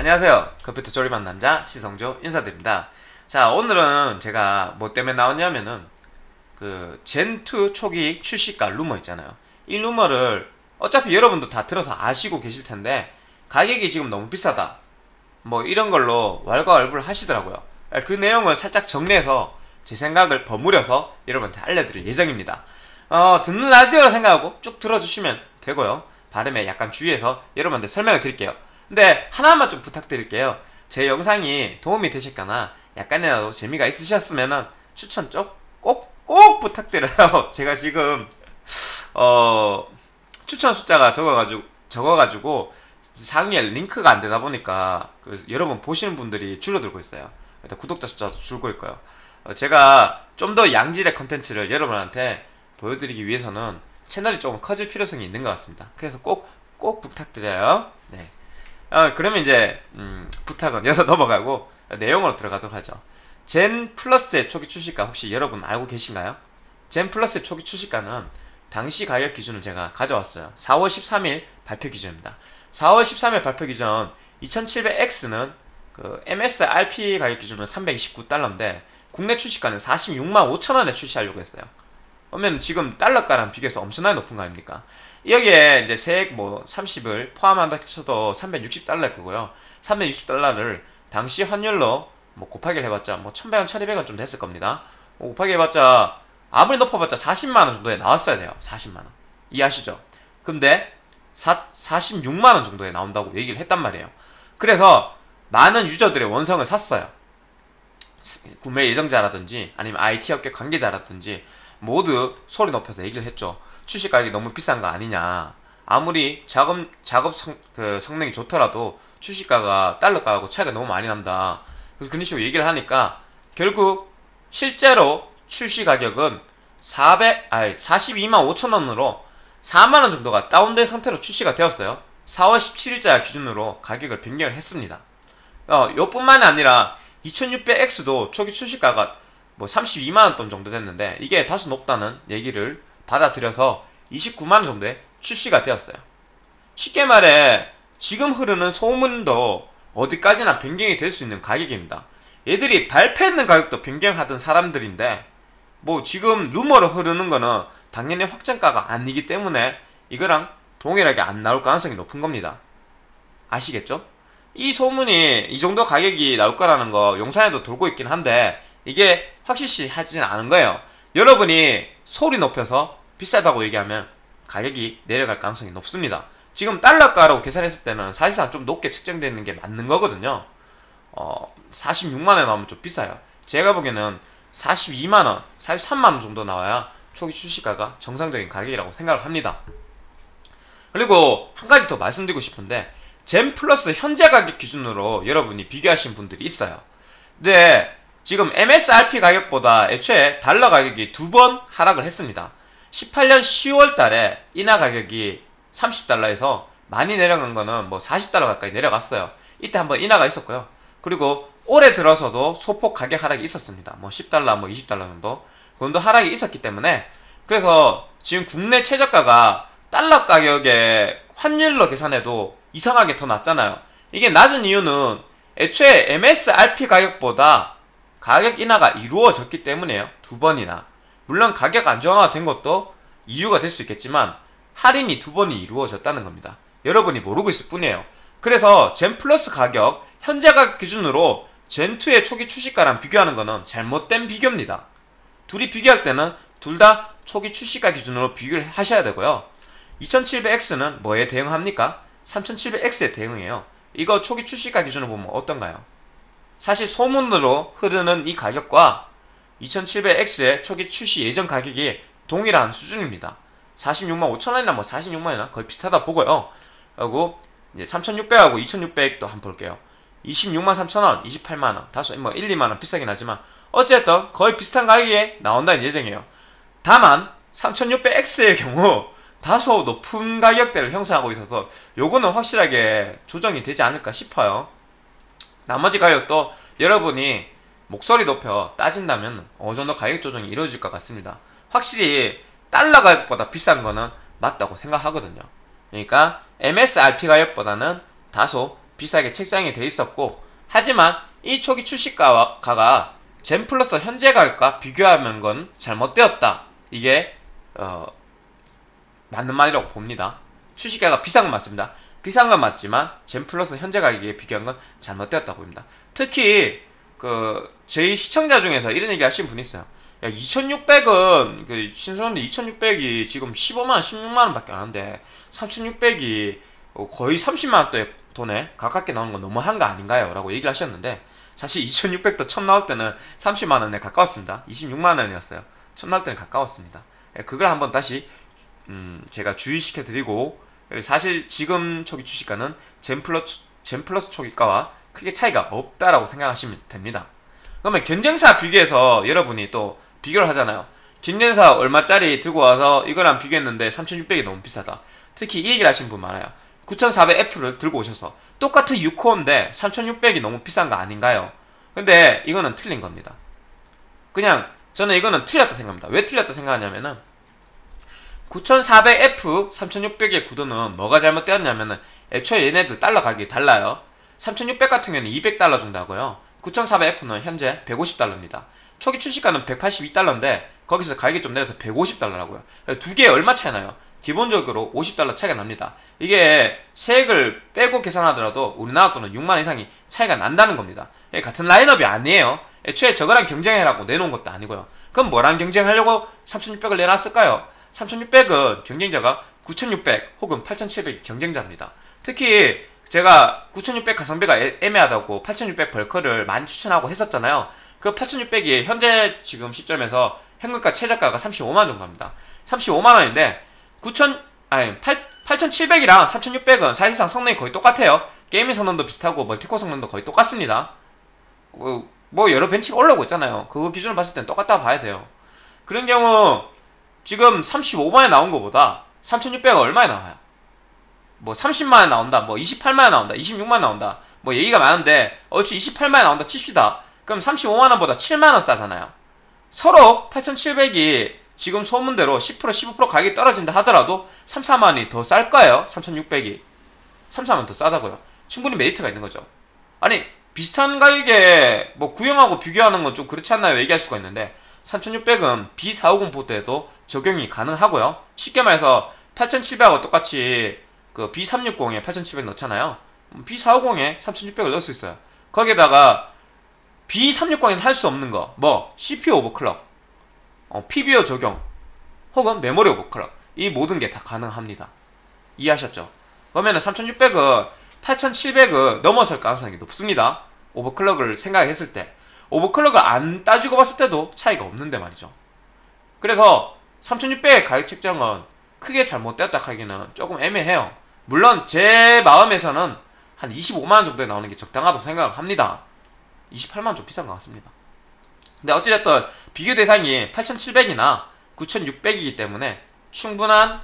안녕하세요. 컴퓨터 조립한 남자 시성조 인사드립니다. 자, 오늘은 제가 뭐 때문에 나왔냐면은 그 젠2 초기 출시가 루머 있잖아요. 이 루머를 어차피 여러분도 다 들어서 아시고 계실 텐데 가격이 지금 너무 비싸다. 뭐 이런 걸로 왈가왈부를 하시더라고요. 그 내용을 살짝 정리해서 제 생각을 버무려서 여러분한테 알려드릴 예정입니다. 어, 듣는 라디오라 생각하고 쭉 들어주시면 되고요. 발음에 약간 주의해서 여러분한테 설명을 드릴게요. 근데 하나만 좀 부탁드릴게요. 제 영상이 도움이 되실까나 약간이라도 재미가 있으셨으면 추천 쪽 꼭, 꼭 부탁드려요. 제가 지금, 어, 추천 숫자가 적어가지고, 적어가지고, 상위에 링크가 안 되다 보니까, 그 여러분 보시는 분들이 줄어들고 있어요. 구독자 숫자도 줄고 있고요. 어, 제가 좀 더 양질의 컨텐츠를 여러분한테 보여드리기 위해서는 채널이 조금 커질 필요성이 있는 것 같습니다. 그래서 꼭, 꼭 부탁드려요. 네. 어, 그러면 이제, 음, 부탁은 여기서 넘어가고 내용으로 들어가도록 하죠. 젠 플러스의 초기 출시가 혹시 여러분 알고 계신가요? 젠 플러스의 초기 출시가는 당시 가격 기준을 제가 가져왔어요. 4월 13일 발표 기준입니다. 4월 13일 발표 기준 2700X는 그 MSRP 가격 기준으로 329달러인데 국내 출시가는 46만 5천원에 출시하려고 했어요. 그러면 지금 달러가랑 비교해서 엄청나게 높은 거 아닙니까? 여기에 이제 세액 뭐 30을 포함한다 쳐도 360달러일 거고요. 360달러를 당시 환율로 뭐 곱하기를 해봤자 뭐 1100원, 1200원 좀 됐을 겁니다. 뭐 곱하기 해봤자 아무리 높아봤자 40만원 정도에 나왔어야 돼요. 40만원. 이해하시죠? 근데 사, 46만원 정도에 나온다고 얘기를 했단 말이에요. 그래서 많은 유저들의 원성을 샀어요. 구매 예정자라든지 아니면 IT 업계 관계자라든지 모두 소리 높여서 얘기를 했죠. 출시 가격이 너무 비싼 거 아니냐. 아무리 작업 작업 성, 그 성능이 좋더라도 출시가가 달러가하고 차이가 너무 많이 난다. 그런 식으로 얘기를 하니까 결국 실제로 출시 가격은 400 아니 42만 5천 원으로 4만 원 정도가 다운된 상태로 출시가 되었어요. 4월 17일자 기준으로 가격을 변경을 했습니다. 어, 요뿐만 아니라 2600X도 초기 출시가가 뭐 32만원 돈 정도 됐는데 이게 다소 높다는 얘기를 받아들여서 29만원 정도에 출시가 되었어요. 쉽게 말해 지금 흐르는 소문도 어디까지나 변경이 될 수 있는 가격입니다. 얘들이 발표했는 가격도 변경하던 사람들인데 뭐 지금 루머로 흐르는 거는 당연히 확정가가 아니기 때문에 이거랑 동일하게 안 나올 가능성이 높은 겁니다. 아시겠죠? 이 소문이 이 정도 가격이 나올 거라는 거 용산에도 돌고 있긴 한데 이게 확실시 하지는 않은 거예요. 여러분이 소리 높여서 비싸다고 얘기하면 가격이 내려갈 가능성이 높습니다. 지금 달러가로 계산했을 때는 사실상 좀 높게 측정되는 게 맞는 거거든요. 어, 46만원에 나오면 좀 비싸요. 제가 보기에는 42만원, 43만원 정도 나와야 초기 출시가가 정상적인 가격이라고 생각을 합니다. 그리고 한 가지 더 말씀드리고 싶은데 젠 플러스 현재 가격 기준으로 여러분이 비교하신 분들이 있어요. 근데 지금 MSRP 가격보다 애초에 달러 가격이 두 번 하락을 했습니다. 18년 10월 달에 인하 가격이 30달러에서 많이 내려간 거는 뭐 40달러 가까이 내려갔어요. 이때 한번 인하가 있었고요. 그리고 올해 들어서도 소폭 가격 하락이 있었습니다. 뭐 10달러, 뭐 20달러 정도. 그 정도 하락이 있었기 때문에 그래서 지금 국내 최저가가 달러 가격에 환율로 계산해도 이상하게 더 낮잖아요. 이게 낮은 이유는 애초에 MSRP 가격보다 가격 인하가 이루어졌기 때문에요. 두 번이나. 물론 가격 안정화가 된 것도 이유가 될 수 있겠지만 할인이 두 번이 이루어졌다는 겁니다. 여러분이 모르고 있을 뿐이에요. 그래서 젠 플러스 가격 현재 가격 기준으로 젠2의 초기 출시가랑 비교하는 것은 잘못된 비교입니다. 둘이 비교할 때는 둘 다 초기 출시가 기준으로 비교를 하셔야 되고요. 2700X는 뭐에 대응합니까? 3700X에 대응해요. 이거 초기 출시가 기준으로 보면 어떤가요? 사실 소문으로 흐르는 이 가격과 2700X의 초기 출시 예전 가격이 동일한 수준입니다. 46만 5천원이나 뭐 46만원이나 거의 비슷하다 보고요. 그리고 이제 3600하고 2600도 한번 볼게요. 26만 3천원, 28만원, 다소 뭐 1, 2만원 비싸긴 하지만 어쨌든 거의 비슷한 가격에 나온다는 예정이에요. 다만 3600X의 경우 다소 높은 가격대를 형성하고 있어서 요거는 확실하게 조정이 되지 않을까 싶어요. 나머지 가격도 여러분이 목소리 높여 따진다면 어느 정도 가격 조정이 이루어질 것 같습니다. 확실히 달러 가격보다 비싼 거는 맞다고 생각하거든요. 그러니까 MSRP 가격보다는 다소 비싸게 책정이 돼 있었고 하지만 이 초기 출시가가 젠 플러스 현재 가격과 비교하면 건 잘못되었다. 이게 어, 맞는 말이라고 봅니다. 출시가가 비싼 건 맞습니다. 비싼 건 맞지만 젠 플러스 현재 가격에 비교한 건 잘못되었다고 봅니다. 특히 그 저희 시청자 중에서 이런 얘기 하신 분 있어요. 야 2,600은 그 신선한데 2,600이 지금 15만 원, 16만 원밖에 안 하는데 3,600이 거의 30만 원대 돈에 가깝게 나오는 건 너무한 거 아닌가요? 라고 얘기를 하셨는데 사실 2,600도 처음 나올 때는 30만 원에 가까웠습니다. 26만 원이었어요. 처음 나올 때는 가까웠습니다. 예, 그걸 한번 다시 음 제가 주의시켜 드리고 사실 지금 초기 주식가는 젠플러스 젠플러스 초기가와 크게 차이가 없다라고 생각하시면 됩니다. 그러면 경쟁사 비교해서 여러분이 또 비교를 하잖아요. 경쟁사 얼마짜리 들고 와서 이거랑 비교했는데 3,600이 너무 비싸다. 특히 이 얘기를 하신 분 많아요. 9400F를 들고 오셔서 똑같은 6코어인데 3600이 너무 비싼 거 아닌가요? 근데 이거는 틀린 겁니다. 그냥 저는 이거는 틀렸다 생각합니다. 왜 틀렸다 생각하냐면은 9400F 3600의 구도는 뭐가 잘못되었냐면은 애초에 얘네들 달러 가격이 달라요. 3600 같은 경우는 200달러 준다고요. 9400F는 현재 150달러입니다. 초기 출시가는 182달러인데 거기서 가격이 좀 내려서 150달러라고요. 두개 얼마 차이 나요? 기본적으로 50달러 차이가 납니다. 이게 세액을 빼고 계산하더라도 우리나라 돈은 6만 이상이 차이가 난다는 겁니다. 같은 라인업이 아니에요. 애초에 저거랑 경쟁해라고 내놓은 것도 아니고요. 그럼 뭐랑 경쟁하려고 3600을 내놨을까요? 3600은 경쟁자가 9600 혹은 8700이 경쟁자입니다. 특히 제가 9600 가성비가 애매하다고 8600 벌커를 많이 추천하고 했었잖아요. 그 8600이 현재 지금 시점에서 현금가 최저가가 35만 정도 합니다. 35만 원인데 9천 아니 8 8700이랑 3600은 사실상 성능이 거의 똑같아요. 게이밍 성능도 비슷하고 멀티코어 성능도 거의 똑같습니다. 뭐, 뭐 여러 벤치가 올라오고 있잖아요. 그거 기준으로 봤을 땐 똑같다 봐야 돼요. 그런 경우 지금 35만에 나온 것보다 3600은 얼마에 나와요? 뭐 30만에 나온다, 뭐 28만에 나온다, 26만에 나온다. 뭐 얘기가 많은데 얼추 28만에 나온다 칩시다. 그럼 35만원보다 7만원 싸잖아요. 서로 8700이 지금 소문대로 10% 15% 가격이 떨어진다 하더라도 3, 4만이 더 쌀까요? 3600이 3, 4만 더 싸다고요. 충분히 메리트가 있는 거죠. 아니 비슷한 가격에 뭐 구형하고 비교하는 건 좀 그렇지 않나요? 얘기할 수가 있는데 3600은 B450 보드에도 적용이 가능하고요. 쉽게 말해서 8700하고 똑같이 그 B360에 8700 넣잖아요. B450에 3600을 넣을 수 있어요. 거기에다가 B360에는 할 수 없는 거, 뭐 CPU 오버클럭, 어, PBO 적용, 혹은 메모리 오버클럭 이 모든 게 다 가능합니다. 이해하셨죠? 그러면은 3600은 8700을 넘어설 가능성이 높습니다. 오버클럭을 생각했을 때 오버클럭을 안 따지고 봤을 때도 차이가 없는데 말이죠. 그래서 3600의 가격 책정은 크게 잘못되었다 하기는 조금 애매해요. 물론 제 마음에서는 한 25만원 정도에 나오는 게 적당하다고 생각을 합니다. 28만원 좀 비싼 것 같습니다. 근데 어찌됐든 비교 대상이 8700이나 9600이기 때문에 충분한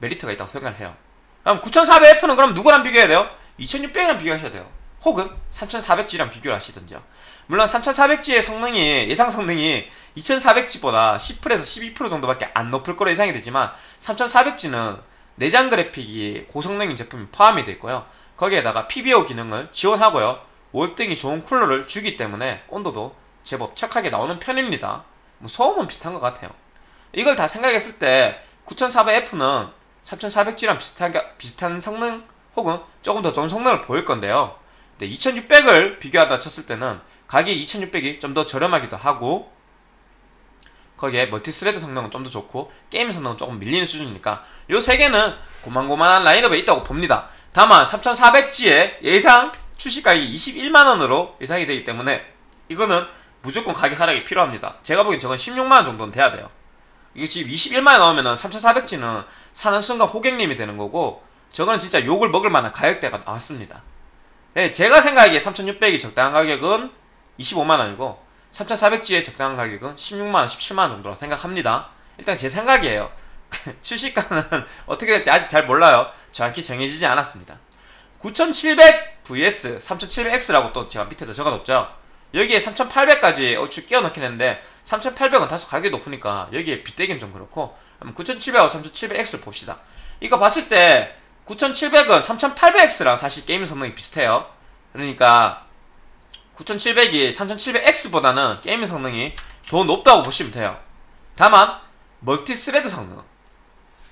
메리트가 있다고 생각을 해요. 그럼 9400F는 그럼 누구랑 비교해야 돼요? 2600이랑 비교하셔야 돼요. 혹은 3400G랑 비교를 하시든지요. 물론 3400G의 성능이 예상 성능이 2400G보다 10%에서 12% 정도밖에 안 높을 거로 예상이 되지만 3400G는 내장 그래픽이 고성능인 제품이 포함이 되어 있고요. 거기에다가 PBO 기능을 지원하고요. 월등히 좋은 쿨러를 주기 때문에 온도도 제법 착하게 나오는 편입니다. 뭐 소음은 비슷한 것 같아요. 이걸 다 생각했을 때 9400F는 3400G랑 비슷하게, 비슷한 성능 혹은 조금 더 좋은 성능을 보일 건데요. 근데 2600을 비교한다 쳤을 때는 가격이 2600이 좀 더 저렴하기도 하고 거기에 multithread 성능은 좀 더 좋고 게임 성능은 조금 밀리는 수준이니까 요 세 개는 고만고만한 라인업에 있다고 봅니다. 다만 3400G의 예상 출시 가격이 21만원으로 예상이 되기 때문에 이거는 무조건 가격 하락이 필요합니다. 제가 보기엔 저건 16만원 정도는 돼야 돼요. 이게 지금 21만원 나오면은 3400G는 사는 순간 호객님이 되는 거고 저거는 진짜 욕을 먹을 만한 가격대가 나왔습니다. 네, 제가 생각하기에 3600이 적당한 가격은 25만원이고 3400G의 적당한 가격은 16만원, 17만원 정도라 생각합니다. 일단 제 생각이에요. 출시가는 어떻게 될지 아직 잘 몰라요. 정확히 정해지지 않았습니다. 9700 vs 3700X라고 또 제가 밑에다 적어뒀죠. 여기에 3800까지 얼추 끼워 넣긴 했는데 3800은 다소 가격이 높으니까 여기에 빗대기는 좀 그렇고 9700하고 3700X를 봅시다. 이거 봤을 때 9700은 3800X랑 사실 게임 성능이 비슷해요. 그러니까 9700이 3700X보다는 게임 성능이 더 높다고 보시면 돼요. 다만 multi thread 성능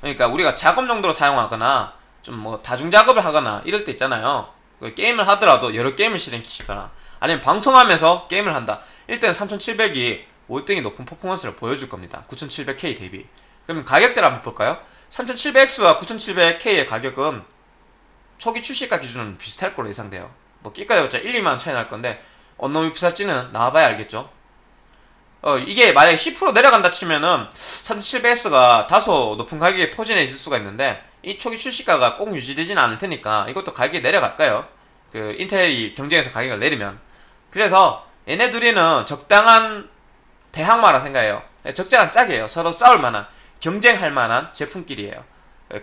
그러니까 우리가 작업 용도로 사용하거나 좀 뭐 다중 작업을 하거나 이럴 때 있잖아요. 그 게임을 하더라도 여러 게임을 실행시키거나 아니면 방송하면서 게임을 한다. 일단 3700이 월등히 높은 퍼포먼스를 보여줄 겁니다. 9700K 대비. 그럼 가격대를 한번 볼까요? 3700X와 9700K의 가격은 초기 출시가 기준은 비슷할 거로 예상돼요. 뭐 끼까지 봤자 1, 2만 차이 날 건데 어느 놈이 비쌀지는 나와봐야 알겠죠. 어 이게 만약에 10% 내려간다 치면은 3700X가 다소 높은 가격에 포진해 있을 수가 있는데 이 초기 출시가가 꼭 유지되지는 않을 테니까 이것도 가격이 내려갈까요? 그 인텔이 경쟁에서 가격을 내리면 그래서 얘네 둘이는 적당한 대항마라 생각해요. 적절한 짝이에요. 서로 싸울 만한 경쟁할 만한 제품끼리에요.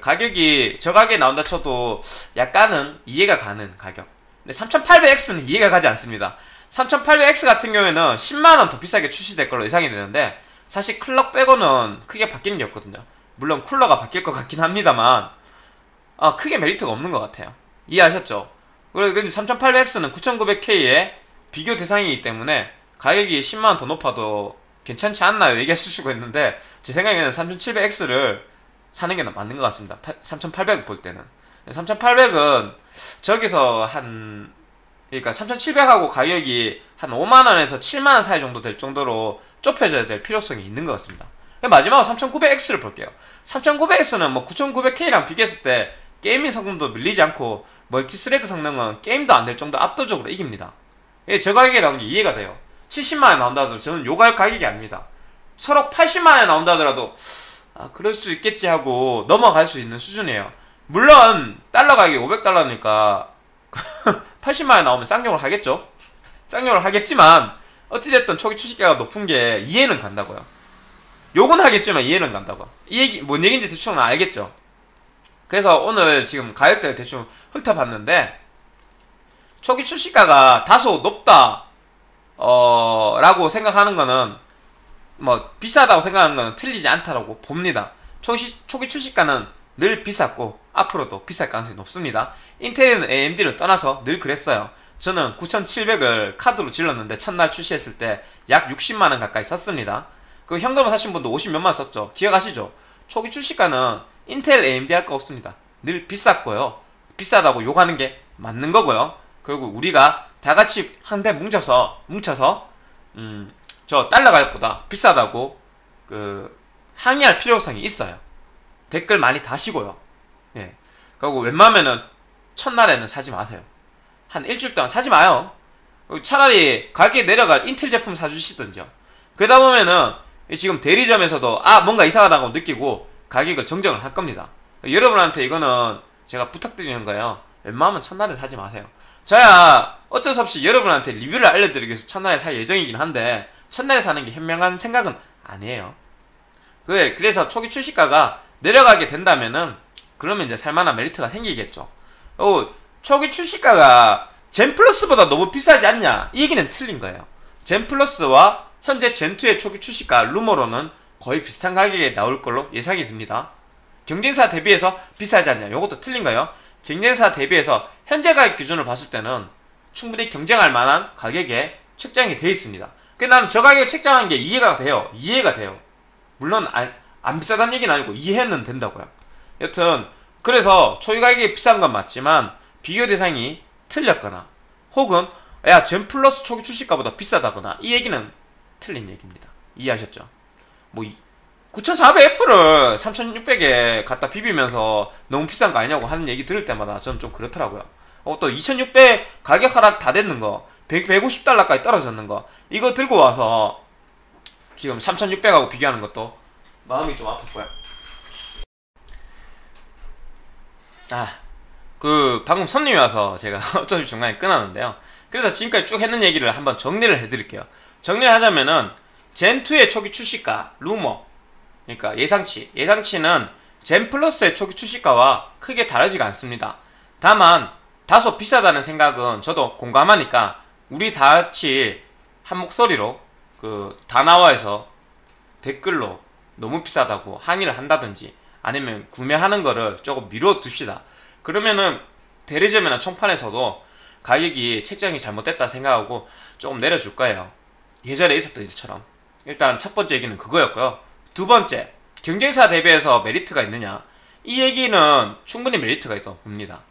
가격이 저 가격에 나온다 쳐도 약간은 이해가 가는 가격. 근데 3800X는 이해가 가지 않습니다. 3800X 같은 경우에는 10만원 더 비싸게 출시될 걸로 예상이 되는데 사실 클럭 빼고는 크게 바뀌는 게 없거든요. 물론 쿨러가 바뀔 것 같긴 합니다만 아, 크게 메리트가 없는 것 같아요. 이해하셨죠? 그리고 3800X는 9900K의 비교 대상이기 때문에 가격이 10만원 더 높아도 괜찮지 않나요? 얘기하실 수가 있는데 제 생각에는 3700X를 사는 게 맞는 것 같습니다. 3800 볼 때는 3800은 저기서 한 그러니까 3700하고 가격이 한 5만원에서 7만원 사이 정도 될 정도로 좁혀져야 될 필요성이 있는 것 같습니다. 마지막으로 3900X를 볼게요. 3900X는 뭐 9900K랑 비교했을 때 gaming 성능도 밀리지 않고 multithread 성능은 게임도 안 될 정도 압도적으로 이깁니다. 예, 저 가격에 나온 게 이해가 돼요. 70만원에 나온다 하더라도 저는 욕할 가격이 아닙니다. 설령 80만원에 나온다 하더라도 아, 그럴 수 있겠지 하고 넘어갈 수 있는 수준이에요. 물론 달러 가격이 500달러니까 80만원 나오면 쌍용을 하겠죠? 쌍용을 하겠지만 어찌됐든 초기 출시가가 높은 게 이해는 간다고요. 요건 하겠지만 이해는 간다고. 이 얘기 뭔 얘기인지 대충 알겠죠? 그래서 오늘 지금 가격대를 대충 훑어봤는데 초기 출시가가 다소 높다 어 라고 생각하는 거는 뭐 비싸다고 생각하는 거는 틀리지 않다라고 봅니다. 초기, 초기 출시가는 늘 비쌌고 앞으로도 비쌀 가능성이 높습니다. 인텔은 AMD를 떠나서 늘 그랬어요. 저는 9700을 카드로 질렀는데 첫날 출시했을 때 약 60만원 가까이 썼습니다. 그 현금을 사신 분도 50 몇만 썼죠. 기억하시죠? 초기 출시가는 인텔 AMD 할 거 없습니다. 늘 비쌌고요. 비싸다고 욕하는 게 맞는 거고요. 그리고 우리가 다 같이 한데 뭉쳐서 뭉쳐서 음, 저 달러 가격보다 비싸다고 그 항의할 필요성이 있어요. 댓글 많이 다시고요. 예. 그리고 웬만하면은 첫날에는 사지 마세요. 한 일주일 동안 사지 마요. 차라리 가격이 내려갈 인텔 제품 사주시든지요. 그러다 보면은 지금 대리점에서도 아 뭔가 이상하다고 느끼고 가격을 정정을 할 겁니다. 여러분한테 이거는 제가 부탁드리는 거예요. 웬만하면 첫날에 사지 마세요. 저야 어쩔 수 없이 여러분한테 리뷰를 알려드리기 위해서 첫날에 살 예정이긴 한데 첫날에 사는 게 현명한 생각은 아니에요. 그래, 그래서 초기 출시가가 내려가게 된다면은 그러면 이제 살만한 메리트가 생기겠죠. 어, 초기 출시가가 젠 플러스보다 너무 비싸지 않냐? 이 얘기는 틀린 거예요. 젠 플러스와 현재 젠2의 초기 출시가 루머로는 거의 비슷한 가격에 나올 걸로 예상이 듭니다. 경쟁사 대비해서 비싸지 않냐? 이것도 틀린 거예요. 경쟁사 대비해서 현재 가격 기준을 봤을 때는 충분히 경쟁할 만한 가격에 책정이 되어 있습니다. 그 나는 저 가격에 책정한 게 이해가 돼요. 이해가 돼요. 물론 안, 안 비싸다는 얘기는 아니고 이해는 된다고요. 여튼 그래서 초기 가격이 비싼 건 맞지만 비교 대상이 틀렸거나 혹은 야 젠 플러스 초기 출시가보다 비싸다거나 이 얘기는 틀린 얘기입니다. 이해하셨죠? 뭐 9400F를 3600에 갖다 비비면서 너무 비싼 거 아니냐고 하는 얘기 들을 때마다 저는 좀 그렇더라고요. 어, 또 2600 가격 하락 다 됐는 거 100, 150달러까지 떨어졌는 거 이거 들고 와서 지금 3600하고 비교하는 것도 마음이 좀 아팠고요 아, 그 방금 손님이 와서 제가 어쩌지 중간에 끊었는데요. 그래서 지금까지 쭉 했는 얘기를 한번 정리를 해드릴게요. 정리를 하자면은 젠2의 초기 출시가 루머 그러니까 예상치 예상치는 젠 플러스의 초기 출시가와 크게 다르지가 않습니다. 다만 다소 비싸다는 생각은 저도 공감하니까 우리 다 같이 한 목소리로 그 다나와에서 댓글로 너무 비싸다고 항의를 한다든지 아니면 구매하는 거를 조금 미뤄 둡시다. 그러면은 대리점이나 총판에서도 가격이 책정이 잘못됐다 생각하고 조금 내려줄 거예요. 예전에 있었던 일처럼. 일단 첫 번째 얘기는 그거였고요. 두 번째, 경쟁사 대비해서 메리트가 있느냐? 이 얘기는 충분히 메리트가 있다고 봅니다.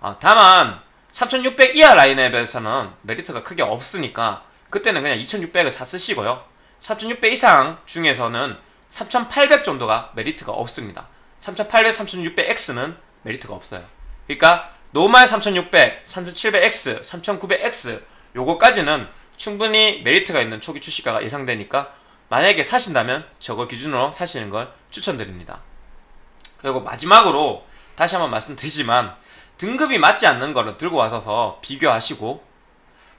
아, 다만 3600 이하 라인업에서는 메리트가 크게 없으니까 그때는 그냥 2600을 사 쓰시고요. 3600 이상 중에서는 3800 정도가 메리트가 없습니다. 3800, 3600X는 메리트가 없어요. 그러니까 normal 3600, 3700X, 3900X 요거까지는 충분히 메리트가 있는 초기 출시가가 예상되니까 만약에 사신다면 저거 기준으로 사시는 걸 추천드립니다. 그리고 마지막으로 다시 한번 말씀드리지만 등급이 맞지 않는 거를 들고 와서 비교하시고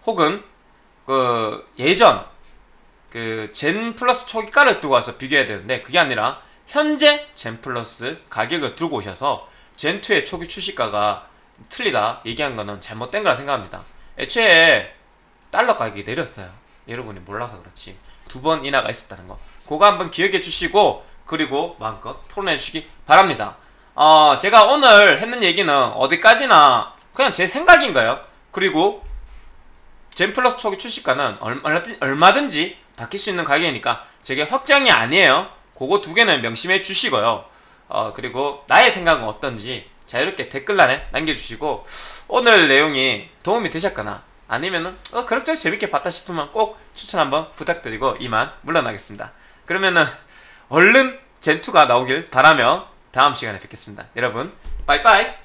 혹은 그 예전 그 젠 플러스 초기가를 들고 와서 비교해야 되는데 그게 아니라 현재 젠 플러스 가격을 들고 오셔서 젠2의 초기 출시가가 틀리다 얘기한 거는 잘못된 거라 생각합니다. 애초에 달러 가격이 내렸어요. 여러분이 몰라서 그렇지. 두 번 인하가 있었다는 거. 그거 한번 기억해 주시고 그리고 마음껏 토론해 주시기 바랍니다. 어, 제가 오늘 했는 얘기는 어디까지나 그냥 제 생각인 거예요. 그리고 젠 플러스 초기 출시가는 얼마든지 바뀔 수 있는 가격이니까 제게 확정이 아니에요. 그거 두 개는 명심해 주시고요. 어, 그리고 나의 생각은 어떤지 자유롭게 댓글란에 남겨주시고 오늘 내용이 도움이 되셨거나 아니면은 어, 그럭저럭 재밌게 봤다 싶으면 꼭 추천 한번 부탁드리고 이만 물러나겠습니다. 그러면은 얼른 젠2가 나오길 바라며 다음 시간에 뵙겠습니다. 여러분 빠이빠이